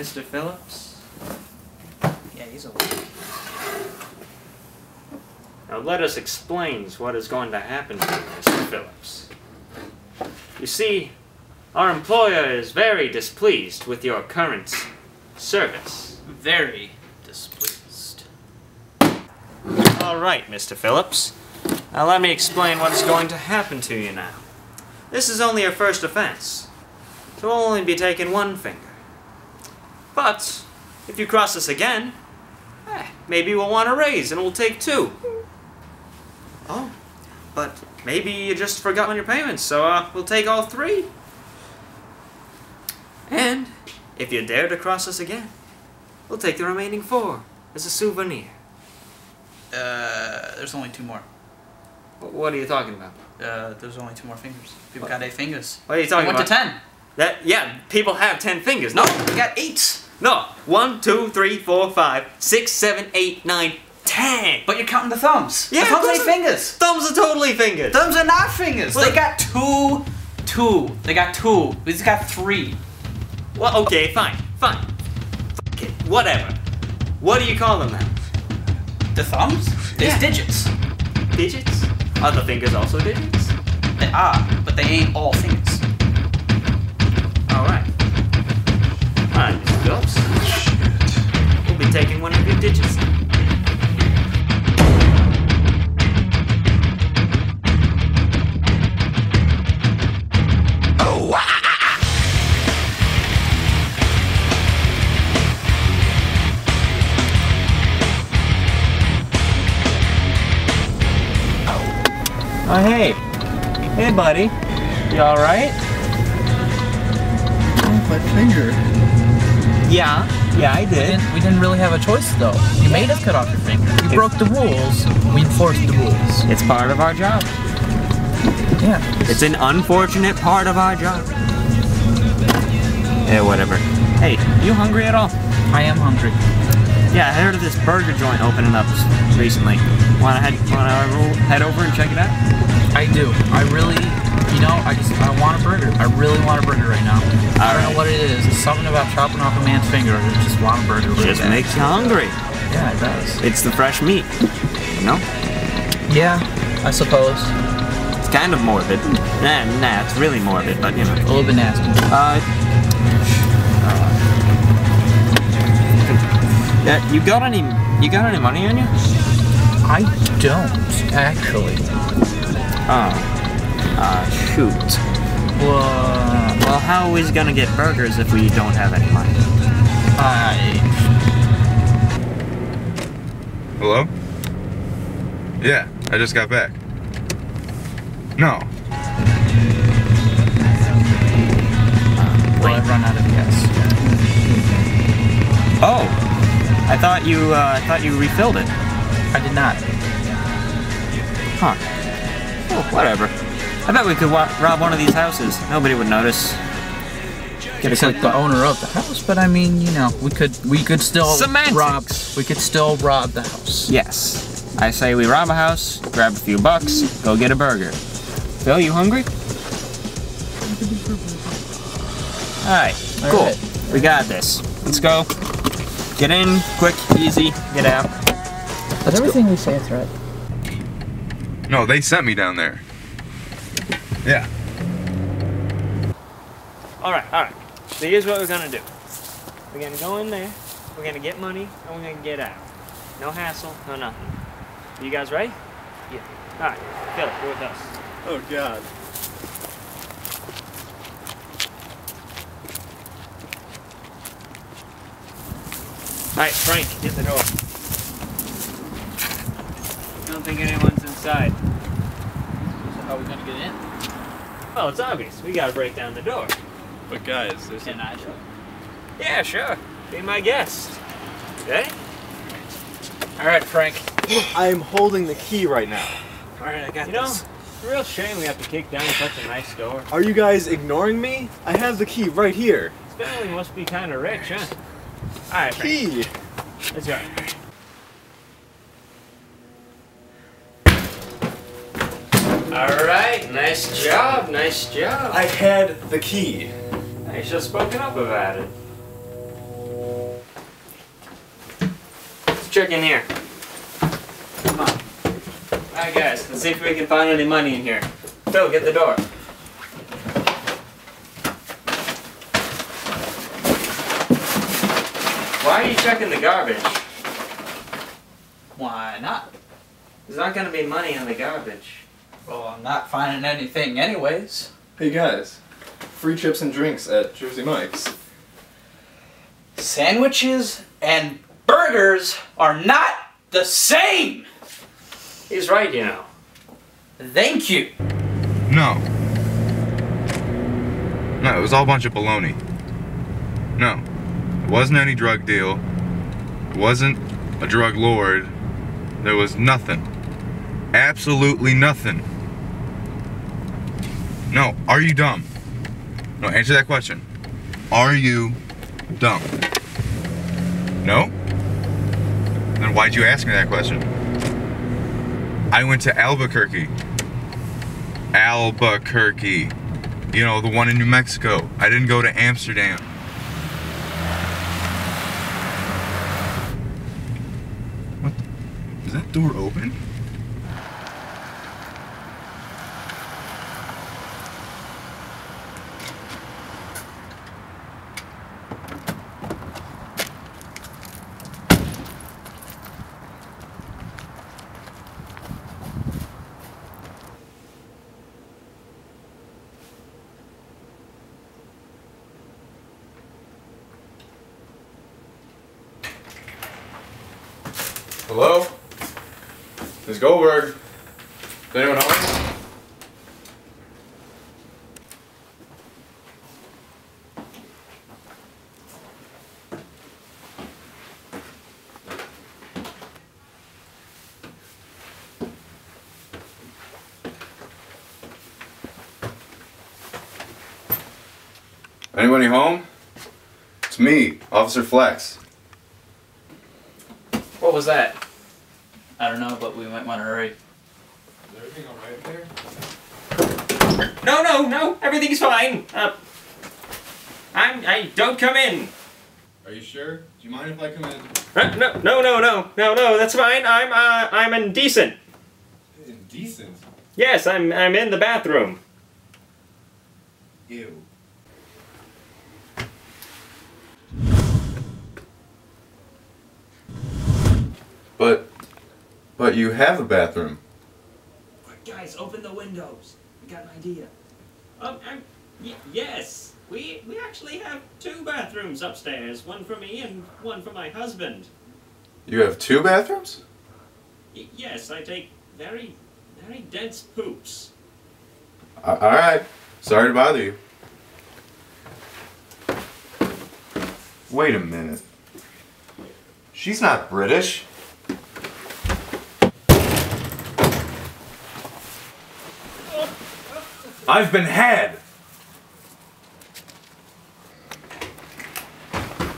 Mr. Phillips? Yeah, he's awake. Now let us explain what is going to happen to you, Mr. Phillips. You see, our employer is very displeased with your current service. Very displeased. All right, Mr. Phillips. Now let me explain what is going to happen to you now. This is only your first offense, so we'll only be taking one finger. But if you cross us again, eh, maybe we'll want a raise and we'll take two. Oh, but maybe you just forgot on your payments, so uh, we'll take all three. And if you dare to cross us again, we'll take the remaining four as a souvenir. Uh, there's only two more. What are you talking about? Uh, there's only two more fingers. People got eight fingers. What are you talking I went about? to ten. That yeah, people have ten fingers. No, We got eight. No. One, two, three, four, five, six, seven, eight, nine, ten. But you're counting the thumbs. Yeah, the thumbs are- fingers. Thumbs are totally fingers. Thumbs are not fingers. Look. They got two, two. They got two. We just got three. Well, okay, fine, fine. F- it, whatever. What do you call them now? The thumbs? There's Yeah. digits. Digits? Are the fingers also digits? They are, but they ain't all fingers. Oh, hey. Hey, buddy. You alright? Oh, my finger. Yeah. Yeah, I We didn't, we didn't really have a choice though. You made us cut off your finger. You broke the rules. We enforced the rules. It's part of our job. Yeah. It's an unfortunate part of our job. Yeah, whatever. Hey, you hungry at all? I am hungry. Yeah, I heard of this burger joint opening up recently. Wanna head, wanna head over and check it out? I do. I really, you know, I just I want a burger. I really want a burger right now. I don't know what it is. It's something about chopping off a man's finger. I just want a burger. Really Just bad. makes you hungry. Yeah, it does. It's the fresh meat. You know? Yeah, I suppose. It's kind of morbid. Nah, nah, it's really morbid, but you know. A little bit nasty. Uh, yeah, you got any? You got any money on you? I don't actually. Oh, uh, shoot. Well, Well, how are we gonna get burgers if we don't have any money? I Hello? Yeah, I just got back. No. well, I've run out of gas. Oh, I thought you. Uh, I thought you refilled it. I did not. Huh. Oh, whatever. I bet we could wa- rob one of these houses. Nobody would notice. Get a Except the owner of the house, but I mean, you know, we could we could still Semantics. rob we could still rob the house. Yes. I say we rob a house, grab a few bucks, go get a burger. Phil, you hungry? Alright, All cool. right. We got this. Let's go. Get in, quick, easy, get out. But everything we say a threat. No, they sent me down there. Yeah. Alright, alright. So here's what we're gonna do. We're gonna go in there, we're gonna get money, and we're gonna get out. No hassle, no nothing. You guys ready? Yeah. Alright, Phil, you're with us. Oh God. Alright, Frank, get the door. I don't think anyone's inside. So how are we gonna get in? Well, it's obvious. We gotta break down the door. But guys, there's Can I show? Yeah, sure. Be my guest. Okay? All right, Frank. I am holding the key right now. All right, I got you know, it's a real shame we have to kick down such a nice door. Are you guys ignoring me? I have the key right here. This family must be kind of rich, huh? All right, Frank, Key. let's go. All right, nice job, nice job. I had the key. I should have spoken up about it. Let's check in here. Come on. Alright guys, let's see if we can find any money in here. Phil, get the door. Why are you checking the garbage? Why not? There's not gonna be money in the garbage. Well, I'm not finding anything anyways. Hey guys, free chips and drinks at Jersey Mike's. Sandwiches and burgers are not the same! He's right, you know. Thank you. No. No, it was all a bunch of baloney. No. It wasn't any drug deal. It wasn't a drug lord. There was nothing. Absolutely nothing. No, are you dumb? No, answer that question. Are you dumb? No? Then why'd you ask me that question? I went to Albuquerque. Albuquerque. You know, the one in New Mexico. I didn't go to Amsterdam. What? Is that door open? Hello? Ms. Goldberg? Is anyone home? Anybody home? It's me, Officer Flex. What was that? I don't know, but we might want to hurry. Is everything alright there? No, no, no, everything's fine. Uh, I'm, I, don't come in. Are you sure? Do you mind if I come in? Uh, no, no, no, no, no, no, that's fine. I'm, uh, I'm indecent. Indecent. Yes, I'm, I'm in the bathroom. Ew. But, but you have a bathroom. Guys, open the windows. We got an idea. Um, um y- yes, we we actually have two bathrooms upstairs. One for me and one for my husband. You have two bathrooms? Y- yes, I take very, very dense poops. A- Alright. Sorry to bother you. Wait a minute. She's not British. I've been had.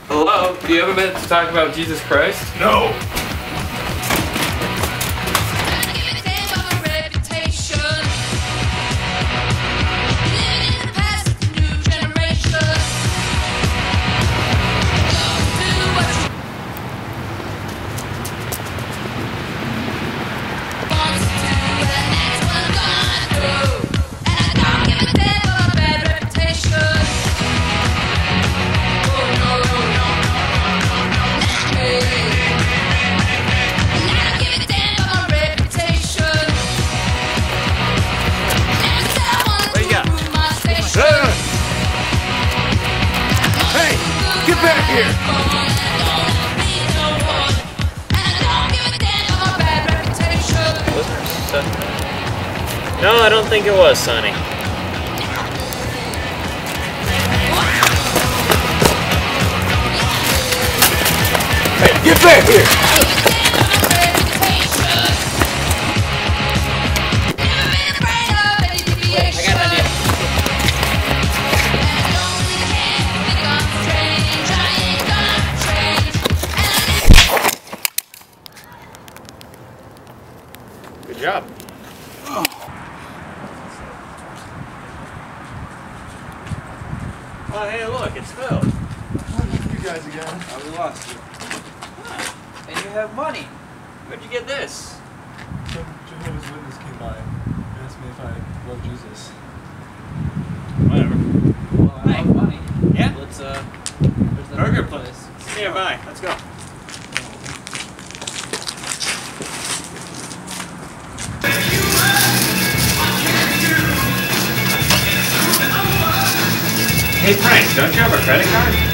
Hello? Do you have a minute to talk about Jesus Christ? No. Here. No, I don't think it was, Sonny. Hey, get back here. Good job. Oh, hey, look, it's Phil. You guys again. Oh, we lost you. And You have money. Where'd you get this? Some Jehovah's Witness came by and asked me if I love Jesus. Whatever. Well, I Hey. love money. Yeah? Let's uh. Where's the Burger burger place. It's nearby. Let's go. Hey Frank, don't you have a credit card?